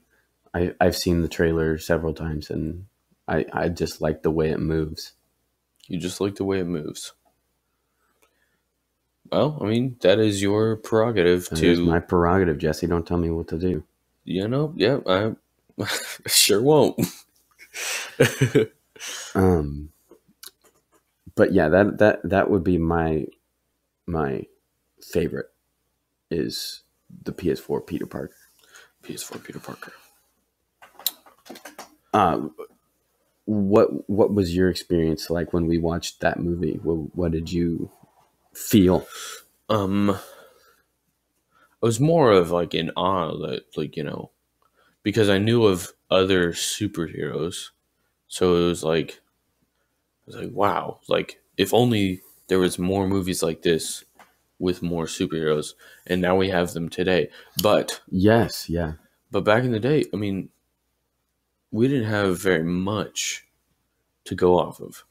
I I've seen the trailer several times and I I just like the way it moves. You just like the way it moves. Well, I mean, that is your prerogative That to my prerogative, Jesse. Don't tell me what to do. you know, yeah, I sure won't. Um, but yeah, that that that would be my my favorite is the PS4 Peter Parker. PS4 Peter Parker. Uh, what what was your experience like when we watched that movie? What, what did you feel? Um, I was more of like in awe that, like, you know, because I knew of other superheroes. So it was like, it was like, wow, like, if only there was more movies like this with more superheroes. And now we have them today. But, Yes, yeah. but back in the day, I mean, we didn't have very much to go off of.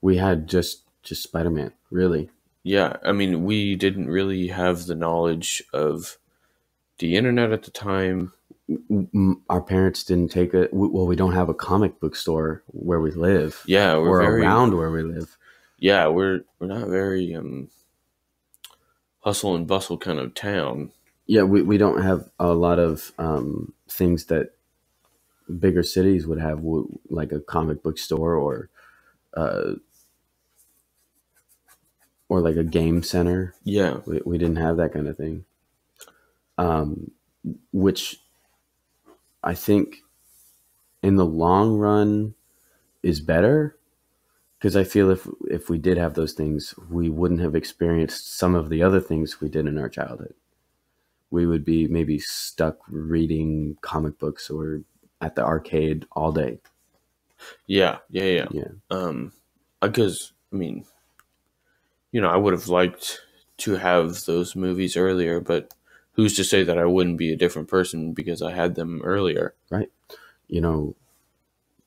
We had just just Spider Man, really. Yeah, I mean, we didn't really have the knowledge of the internet at the time. Our parents didn't take it. Well, we don't have a comic book store where we live, Yeah, we're very around where we live. Yeah, we're we're not very um hustle and bustle kind of town. Yeah, we, we don't have a lot of um, things that bigger cities would have, like a comic book store or uh, or like a game center. Yeah, We, we didn't have that kind of thing. Um, which I think in the long run is better because I feel if if we did have those things, we wouldn't have experienced some of the other things we did in our childhood. We would be maybe stuck reading comic books or at the arcade all day. Yeah, yeah, yeah. Yeah. Um, because I mean, you know, I would have liked to have those movies earlier, but who's to say that I wouldn't be a different person because I had them earlier? Right. You know,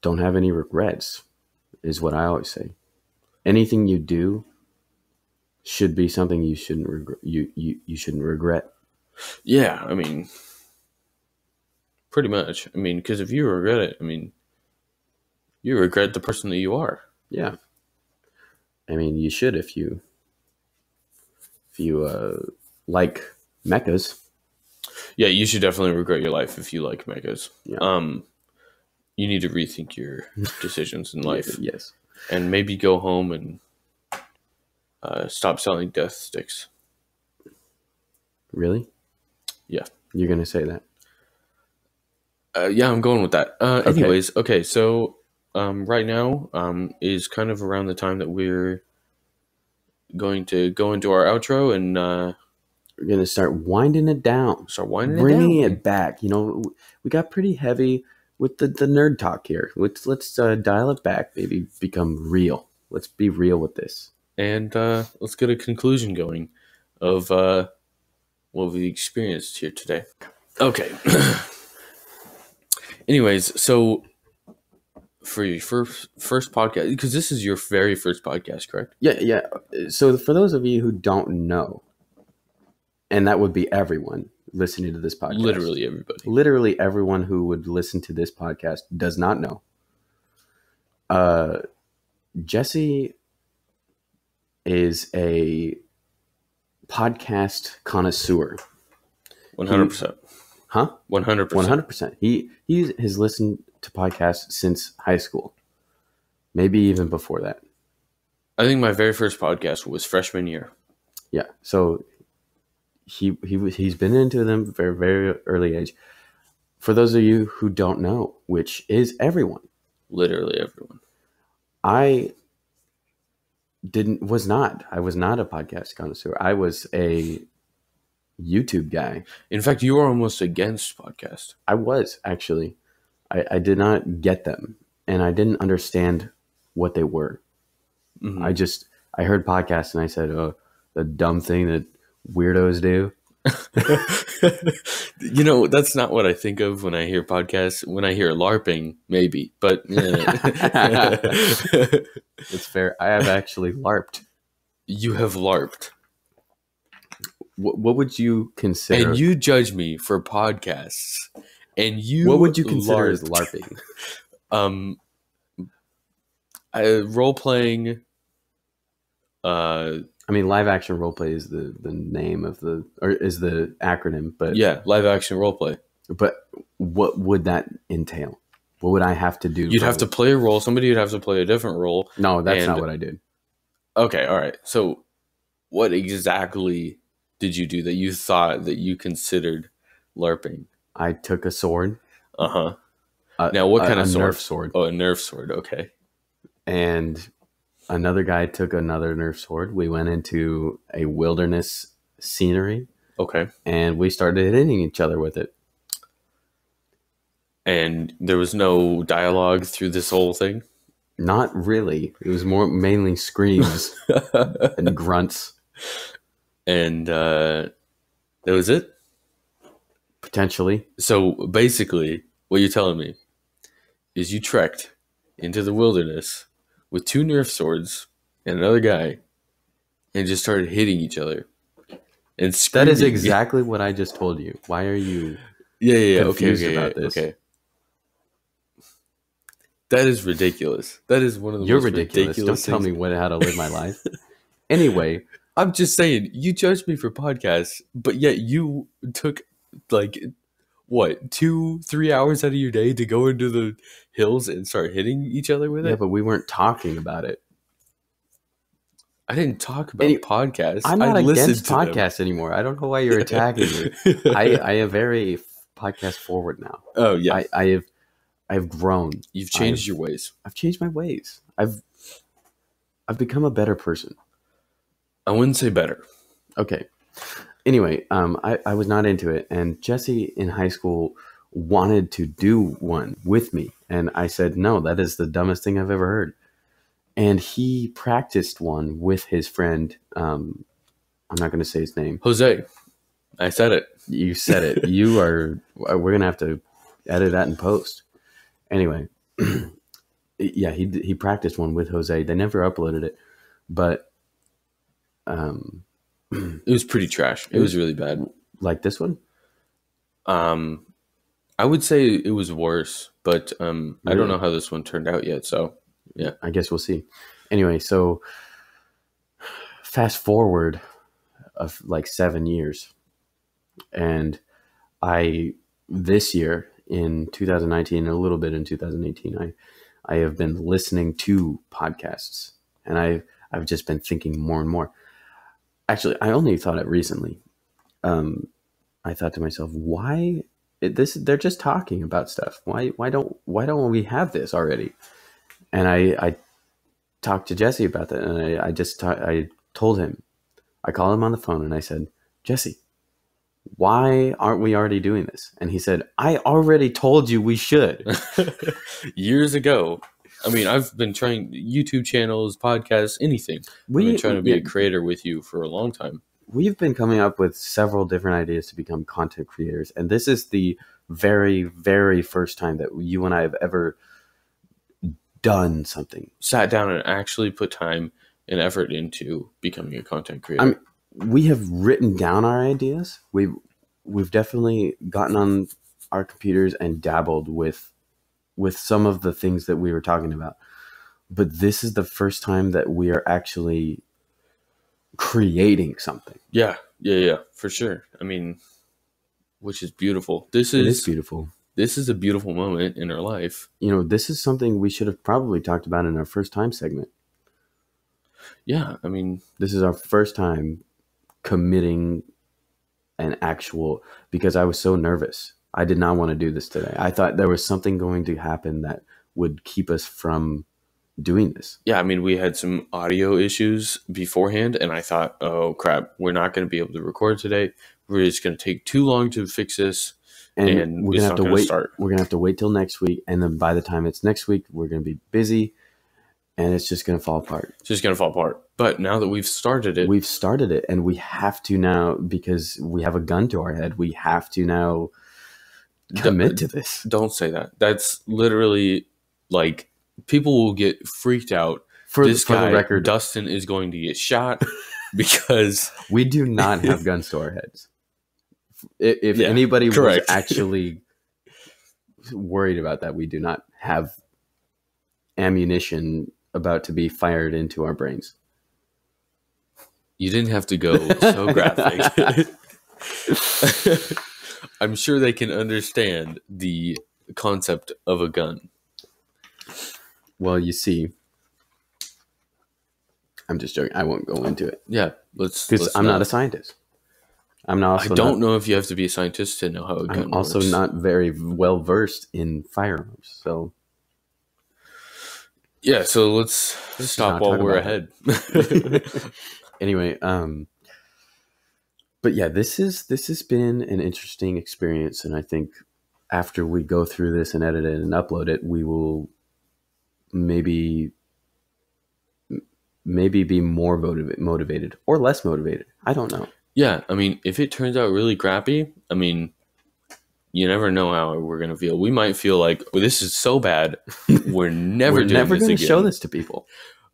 don't have any regrets is what I always say. Anything you do should be something you shouldn't regret. You, you you shouldn't regret. Yeah, I mean, pretty much. I mean, because if you regret it, I mean, you regret the person that you are. Yeah. I mean, you should if you if you uh, like mechas. Yeah, you should definitely regret your life if you like megas. Yeah. Um, you need to rethink your decisions in life Yes. and maybe go home and uh, stop selling death sticks. Really? Yeah. You're gonna say that? Uh, yeah, I'm going with that. Uh, Okay. Anyways, okay, so um, right now um, is kind of around the time that we're going to go into our outro and uh, We're gonna start winding it down, start winding bringing it down. it back. You know, we got pretty heavy with the, the nerd talk here. Let's let's uh, dial it back, maybe become real. Let's be real with this. and uh, let's get a conclusion going of uh, what we experienced here today. Okay. Anyways, so for your first first podcast, because this is your very first podcast, correct? Yeah, yeah. So for those of you who don't know, and that would be everyone listening to this podcast, Literally everybody. literally everyone who would listen to this podcast does not know. Uh, Jesse is a podcast connoisseur, One hundred percent. huh? One hundred One percent. hundred percent. He he has listened to podcasts since high school, maybe even before that. I think my very first podcast was freshman year. Yeah. So he he was- he's been into them very very early age. For those of you who don't know, which is everyone, Literally everyone. I didn't was not I was not a podcast connoisseur. I was a YouTube guy. In fact, you were almost against podcast. I was actually. I, I did not get them, and I didn't understand what they were. Mhm. I just I heard podcasts and I said, "Oh, the dumb thing that weirdos do." you know, that's not what I think of when I hear podcasts. When I hear LARPing, maybe, but yeah. It's fair. I have actually larped. you have LARPed, What, what would you consider? and you judge me for podcasts, and you what would you consider as larping? Um, I, role playing. Uh, I mean, live action role play is the the name of the or is the acronym, but yeah, live action role play. But what would that entail? What would I have to do? You'd have to play a role. Somebody would have to play a different role. No, that's not what I did. Okay, all right. So, what exactly did you do that you thought that you considered LARPing? I took a sword. Uh huh. A, Now, what a- kind of a sword? Nerf sword? Oh, a Nerf sword. Okay. And another guy took another Nerf sword. We went into a wilderness scenery, Okay. and we started hitting each other with it. And there was no dialogue through this whole thing. Not really. It was more mainly screams and grunts, and uh, that was it. Potentially. So basically, what you're telling me is you trekked into the wilderness with two Nerf swords and another guy, and just started hitting each other. And That is exactly what I just told you. Why are you? yeah, yeah, yeah. Okay, confused okay, about yeah, this. okay. That is ridiculous. That is one of the You're most ridiculous. ridiculous. Don't tell me what how to live my life. anyway, I'm just saying, you judged me for podcasts, but yet you took like what two, three hours out of your day to go into the hills and start hitting each other with it yeah, but we weren't talking about it. I didn't talk about Any- podcasts. I'm not I against to them. podcasts anymore. I don't know why you're attacking me. I, I am very podcast forward now. oh yeah, I, I have I've grown. you've changed I've- your ways. I've changed my ways. I've I've become a better person. I wouldn't say better. Okay. Anyway, um, I, I was not into it, and Jesse in high school wanted to do one with me, and I said no. That is the dumbest thing I've ever heard. And he practiced one with his friend. Um, I'm not going to say his name. Jose, I said it. You said it. you are. We're gonna have to edit that in post. Anyway, yeah, he he practiced one with Jose. They never uploaded it, but um, It was pretty trash. It was really bad. like this one. Um, I would say it was worse, but um, I don't know how this one turned out yet. So yeah, I guess we'll see. Anyway, so fast forward of like seven years, and I this year in 2019, and a little bit in 2018, I I have been listening to podcasts, and I I've just been thinking more and more. Actually, I only thought it recently. Um, I thought to myself, why this? They're just talking about stuff. Why why don't why don't we have this already? And I I talked to Jesse about that, and I, I just ta- I told him, I called him on the phone, and I said, Jesse, why aren't we already doing this? And he said, I already told you we should. years ago, I mean, I've been trying YouTube channels, podcasts, anything. I've We been trying to be a creator with you for a long time. we've been coming up with several different ideas to become content creators, and this is the very very first time that you and I have ever done something. Sat down and actually put time and effort into becoming a content creator. I mean, we have written down our ideas. We've we've definitely gotten on our computers and dabbled with with some of the things that we were talking about. But this is the first time that we are actually creating something. yeah, yeah, yeah, for sure. I mean, which is beautiful. This is beautiful. this is a beautiful moment in our life. You know, this is something we should have probably talked about in our first time segment. Yeah, I mean, This is our first time committing an actual because I was so nervous. I did not want to do this today. I thought there was something going to happen that would keep us from doing this. yeah, I mean, we had some audio issues beforehand, and I thought, oh crap, we're not going to be able to record today. We're just going to take too long to fix this. And, And we're gonna have to wait. start. We're gonna have to wait till next week, and then by the time it's next week, we're gonna be busy, and it's just gonna fall apart. It's just going to fall apart. But now that we've started it, We've started it, and we have to now because we have a gun to our head. We have to now commit to this. don't say that. That's literally like people will get freaked out. For, this for guy, the record, Dustin is going to get shot because We do not have guns to our heads. If, if Yeah, anybody was actually worried about that, we do not have ammunition about to be fired into our brains. you didn't have to go so graphic. I'm sure they can understand the concept of a gun. Well, you see, I'm just joking. I won't go into it Yeah, let's. because I'm not a scientist. I'm not. I don't not, know if you have to be a scientist to know how a gun I'm also works. not very well versed in firearms. So Yeah, so let's stop while we're ahead. anyway, um, but yeah, this is this has been an interesting experience, and I think after we go through this and edit it and upload it, we will maybe maybe be more motiv- motivated or less motivated. I don't know. Yeah, I mean, if it turns out really crappy, I mean, you never know how we're gonna feel. We might feel like well, this is so bad, we're never We're doing never this going again. to show this to people.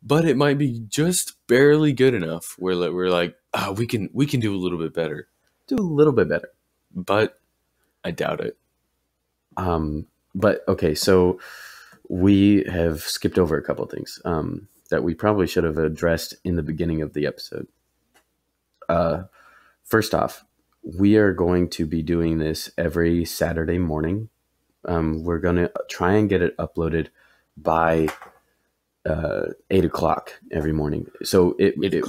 But it might be just barely good enough. Where we're like, ah, we can we can do a little bit better, Do a little bit better. but I doubt it. Um, but okay, so we have skipped over a couple things um, that we probably should have addressed in the beginning of the episode. Uh, first off, we are going to be doing this every Saturday morning. Um, we're going to try and get it uploaded by uh, eight o'clock every morning. So it, Eight it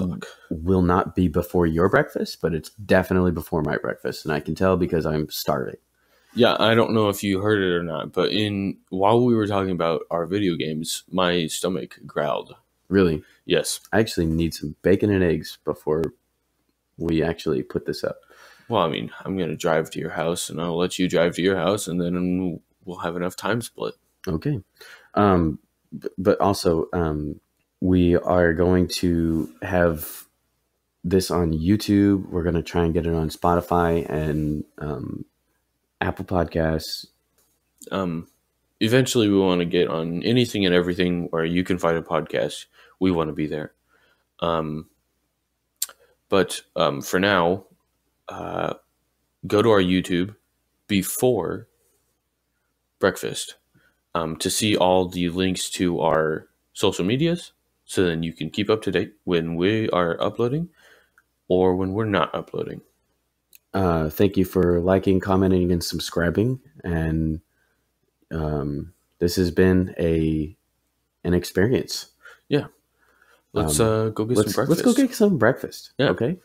will not be before your breakfast, but it's definitely before my breakfast, and I can tell because I'm starving. Yeah, I don't know if you heard it or not, but in while we were talking about our video games, my stomach growled. Really, Yes. I actually need some bacon and eggs before we actually put this up. Well, I mean, I'm going to drive to your house and I'll let you drive to your house and then we'll have enough time split. Okay. Um, but also, um, we are going to have this on YouTube. We're going to try and get it on Spotify and um, Apple Podcasts. Um, eventually, we want to get on anything and everything where you can find a podcast. We want to be there. Um, but um, for now, uh, go to our YouTube before breakfast um, to see all the links to our social medias so then you can keep up to date when we are uploading or when we're not uploading. Uh, thank you for liking, commenting, and subscribing. And um, this has been a an experience. Yeah. Let's Um, uh, go get Let's some breakfast. let's go get some breakfast. Yeah. Okay.